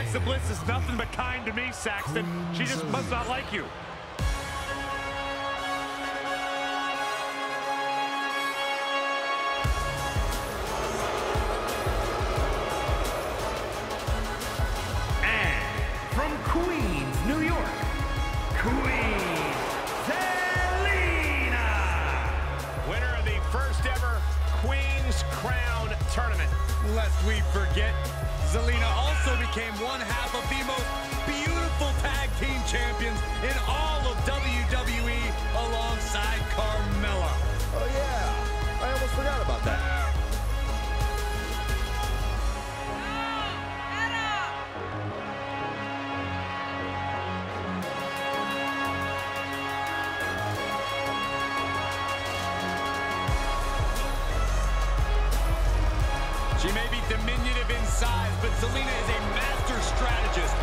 Alexa Bliss is nothing but kind to me, Saxton. She just must not like you. And from Queens, New York, Queen Zelina. Winner of the first ever Queen's Crown Tournament. Lest we forget, Zelina also became one half of the most beautiful tag team champions in all of WWE alongside Carmella. Oh yeah, I almost forgot about that. She may be diminutive in size, but Zelina is a master strategist.